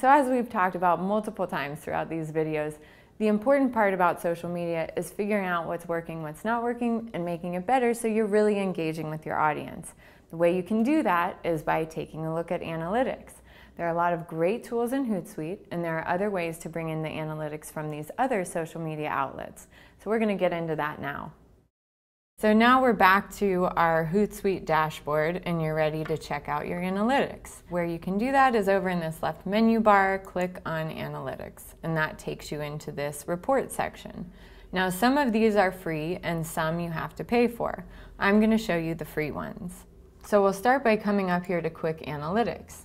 So as we've talked about multiple times throughout these videos, the important part about social media is figuring out what's working, what's not working, and making it better so you're really engaging with your audience. The way you can do that is by taking a look at analytics. There are a lot of great tools in Hootsuite, and there are other ways to bring in the analytics from these other social media outlets. So we're going to get into that now. So now we're back to our Hootsuite dashboard and you're ready to check out your analytics. Where you can do that is over in this left menu bar, click on analytics and that takes you into this report section. Now some of these are free and some you have to pay for. I'm going to show you the free ones. So we'll start by coming up here to quick analytics.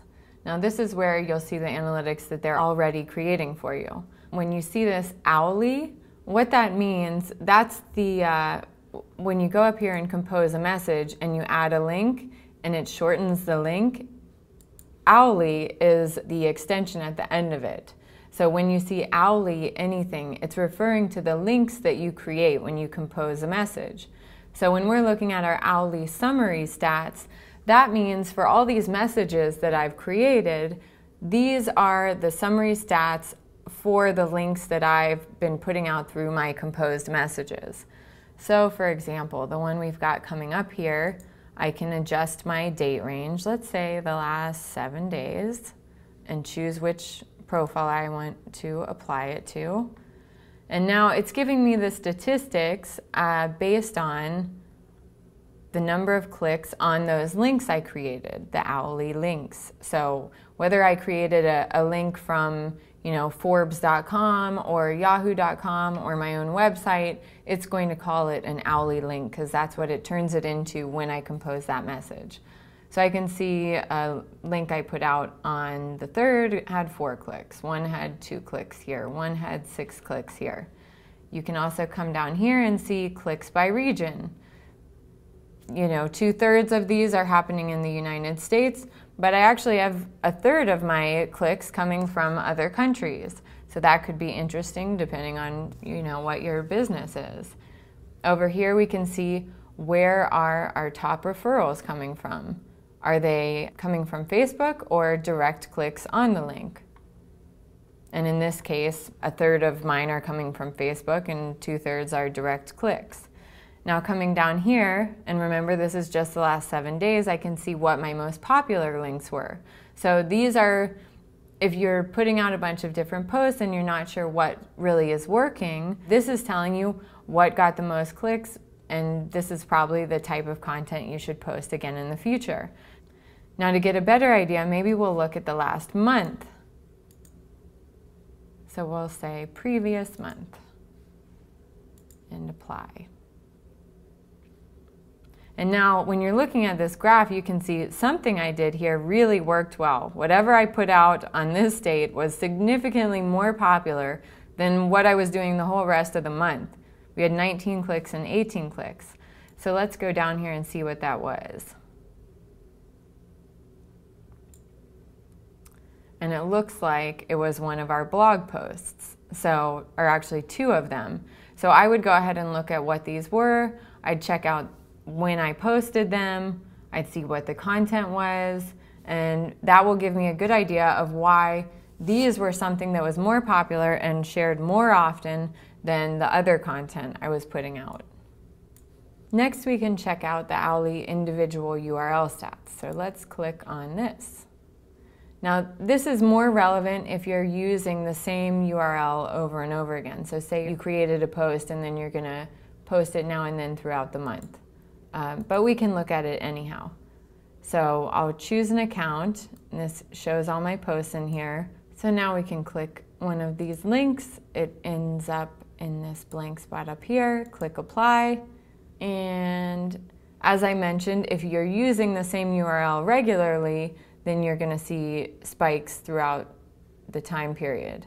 Now this is where you'll see the analytics that they're already creating for you. When you see this Owly, what that means, that's the uh, when you go up here and compose a message and you add a link and it shortens the link, Owly is the extension at the end of it. So when you see Owly anything, it's referring to the links that you create when you compose a message. So when we're looking at our Owly summary stats, that means for all these messages that I've created, these are the summary stats for the links that I've been putting out through my composed messages. So for example, the one we've got coming up here, I can adjust my date range, let's say the last seven days, and choose which profile I want to apply it to. And now it's giving me the statistics uh, based on the number of clicks on those links I created, the Owly links. So whether I created a, a link from you know, Forbes.com or Yahoo.com or my own website, it's going to call it an Owly link because that's what it turns it into when I compose that message. So I can see a link I put out on the third had four clicks, one had two clicks here, one had six clicks here. You can also come down here and see clicks by region. You know, two thirds of these are happening in the United States, but I actually have a third of my clicks coming from other countries. So that could be interesting depending on, you know, what your business is. Over here we can see where are our top referrals coming from? Are they coming from Facebook or direct clicks on the link? And in this case, a third of mine are coming from Facebook and two thirds are direct clicks. Now coming down here, and remember this is just the last seven days, I can see what my most popular links were. So these are, if you're putting out a bunch of different posts and you're not sure what really is working, this is telling you what got the most clicks, and this is probably the type of content you should post again in the future. Now to get a better idea, maybe we'll look at the last month. So we'll say previous month and apply. And now when you're looking at this graph, you can see something I did here really worked well. Whatever I put out on this date was significantly more popular than what I was doing the whole rest of the month. We had 19 clicks and 18 clicks. So let's go down here and see what that was. And it looks like it was one of our blog posts. So, or actually two of them. So I would go ahead and look at what these were. I'd check out when I posted them, I'd see what the content was, and that will give me a good idea of why these were something that was more popular and shared more often than the other content I was putting out. Next, we can check out the Owly individual URL stats. So let's click on this. Now, this is more relevant if you're using the same URL over and over again. So say you created a post and then you're gonna post it now and then throughout the month. Um, but we can look at it anyhow. So I'll choose an account, this shows all my posts in here. So now we can click one of these links. It ends up in this blank spot up here. Click apply. And as I mentioned, if you're using the same URL regularly, then you're going to see spikes throughout the time period.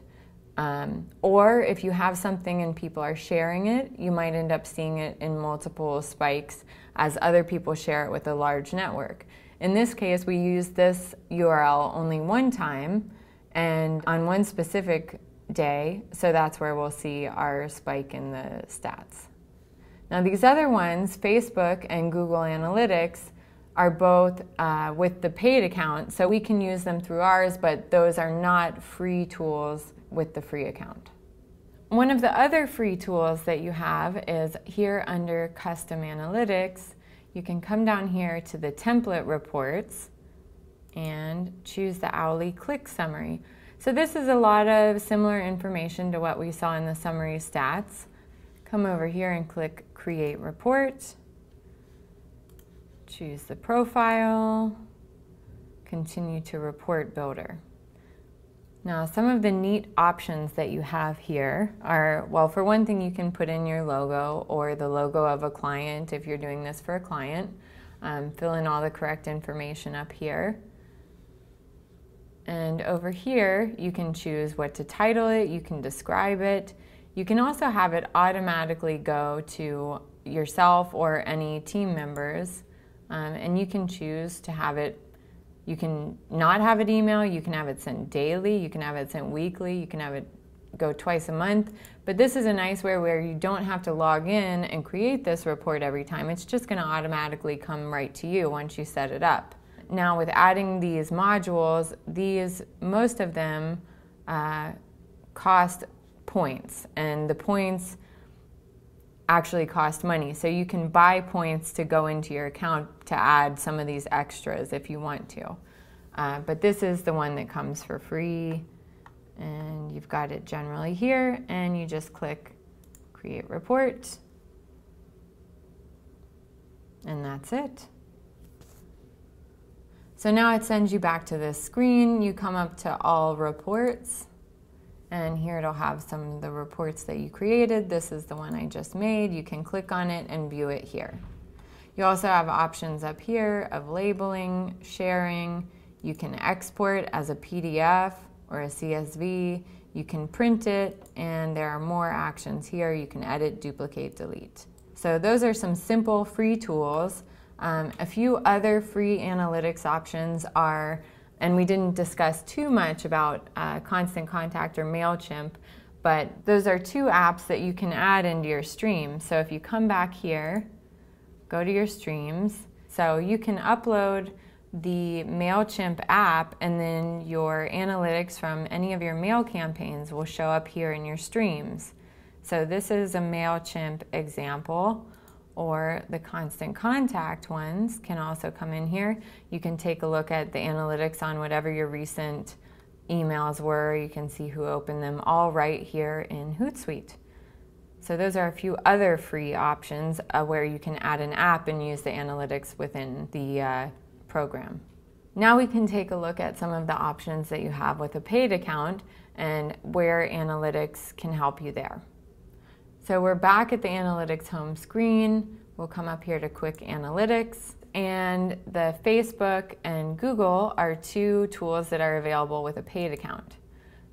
Um, or if you have something and people are sharing it, you might end up seeing it in multiple spikes as other people share it with a large network. In this case, we use this URL only one time and on one specific day, so that's where we'll see our spike in the stats. Now these other ones, Facebook and Google Analytics, are both uh, with the paid account, so we can use them through ours, but those are not free tools with the free account. One of the other free tools that you have is here under Custom Analytics. You can come down here to the template reports and choose the Owly click summary. So this is a lot of similar information to what we saw in the summary stats. Come over here and click Create Report. Choose the profile, continue to report builder. Now, some of the neat options that you have here are, well, for one thing, you can put in your logo or the logo of a client if you're doing this for a client. Um, fill in all the correct information up here. And over here, you can choose what to title it, you can describe it. You can also have it automatically go to yourself or any team members um, and you can choose to have it, you can not have it email, you can have it sent daily, you can have it sent weekly, you can have it go twice a month. But this is a nice way where you don't have to log in and create this report every time. It's just going to automatically come right to you once you set it up. Now, with adding these modules, these most of them uh, cost points, and the points actually cost money. So you can buy points to go into your account to add some of these extras if you want to. Uh, but this is the one that comes for free and you've got it generally here and you just click create report and that's it. So now it sends you back to this screen. You come up to all reports and here it'll have some of the reports that you created. This is the one I just made. You can click on it and view it here. You also have options up here of labeling, sharing. You can export as a PDF or a CSV. You can print it, and there are more actions here. You can edit, duplicate, delete. So those are some simple free tools. Um, a few other free analytics options are and we didn't discuss too much about uh, Constant Contact or MailChimp, but those are two apps that you can add into your stream. So if you come back here, go to your streams. So you can upload the MailChimp app, and then your analytics from any of your mail campaigns will show up here in your streams. So this is a MailChimp example or the constant contact ones can also come in here. You can take a look at the analytics on whatever your recent emails were. You can see who opened them all right here in Hootsuite. So those are a few other free options uh, where you can add an app and use the analytics within the uh, program. Now we can take a look at some of the options that you have with a paid account and where analytics can help you there. So we're back at the analytics home screen. We'll come up here to quick analytics. And the Facebook and Google are two tools that are available with a paid account.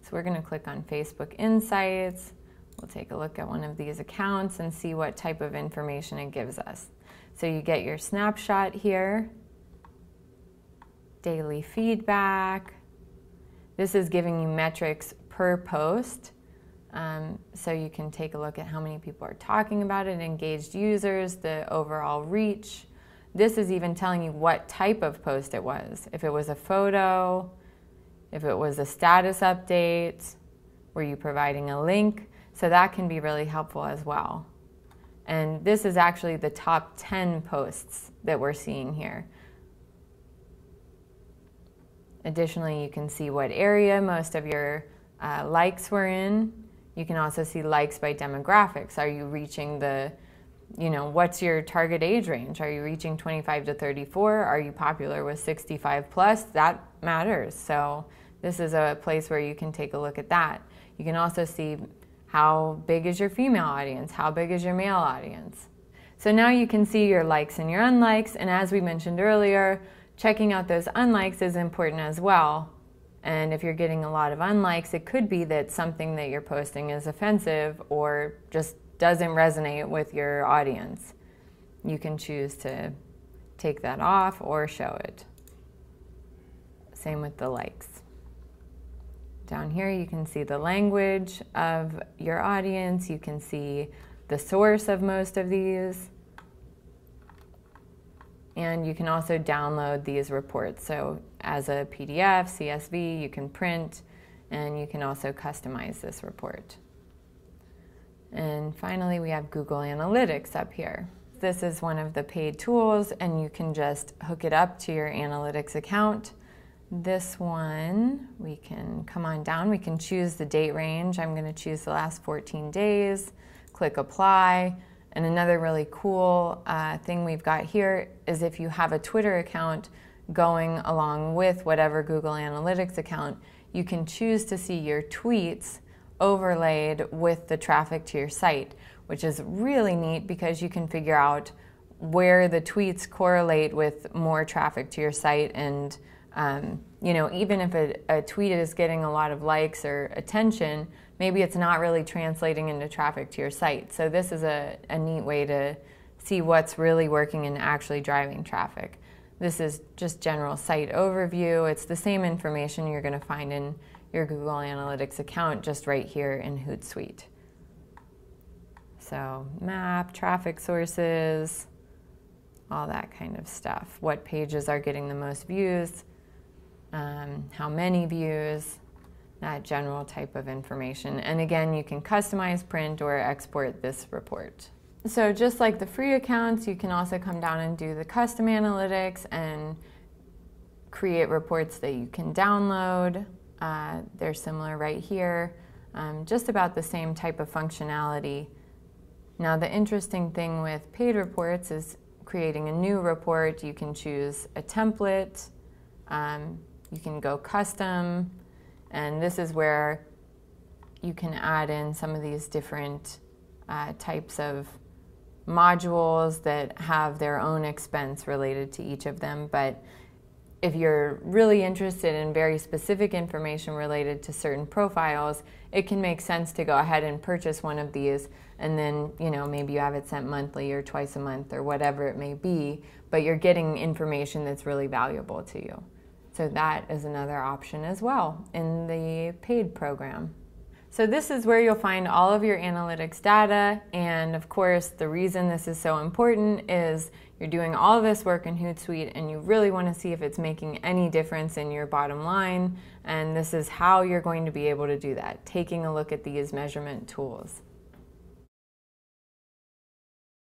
So we're going to click on Facebook Insights. We'll take a look at one of these accounts and see what type of information it gives us. So you get your snapshot here, daily feedback. This is giving you metrics per post. Um, so you can take a look at how many people are talking about it, engaged users, the overall reach. This is even telling you what type of post it was. If it was a photo, if it was a status update, were you providing a link? So that can be really helpful as well. And this is actually the top 10 posts that we're seeing here. Additionally, you can see what area most of your uh, likes were in. You can also see likes by demographics. Are you reaching the, you know, what's your target age range? Are you reaching 25 to 34? Are you popular with 65 plus? That matters. So this is a place where you can take a look at that. You can also see how big is your female audience? How big is your male audience? So now you can see your likes and your unlikes. And as we mentioned earlier, checking out those unlikes is important as well. And if you're getting a lot of unlikes, it could be that something that you're posting is offensive or just doesn't resonate with your audience. You can choose to take that off or show it. Same with the likes. Down here, you can see the language of your audience. You can see the source of most of these. And you can also download these reports. So as a PDF, CSV, you can print, and you can also customize this report. And finally, we have Google Analytics up here. This is one of the paid tools, and you can just hook it up to your analytics account. This one, we can come on down, we can choose the date range. I'm going to choose the last 14 days, click apply. And another really cool uh, thing we've got here is if you have a Twitter account going along with whatever Google Analytics account, you can choose to see your tweets overlaid with the traffic to your site, which is really neat because you can figure out where the tweets correlate with more traffic to your site and um, you know even if a, a tweet is getting a lot of likes or attention maybe it's not really translating into traffic to your site so this is a, a neat way to see what's really working and actually driving traffic this is just general site overview it's the same information you're going to find in your Google Analytics account just right here in Hootsuite. So map, traffic sources, all that kind of stuff. What pages are getting the most views, um, how many views, that general type of information. And again, you can customize, print, or export this report. So just like the free accounts, you can also come down and do the custom analytics and create reports that you can download. Uh, they're similar right here, um, just about the same type of functionality. Now the interesting thing with paid reports is creating a new report, you can choose a template, um, you can go custom, and this is where you can add in some of these different uh, types of modules that have their own expense related to each of them, but if you're really interested in very specific information related to certain profiles, it can make sense to go ahead and purchase one of these and then, you know, maybe you have it sent monthly or twice a month or whatever it may be, but you're getting information that's really valuable to you. So that is another option as well in the paid program. So this is where you'll find all of your analytics data. And of course, the reason this is so important is you're doing all this work in Hootsuite and you really want to see if it's making any difference in your bottom line. And this is how you're going to be able to do that, taking a look at these measurement tools.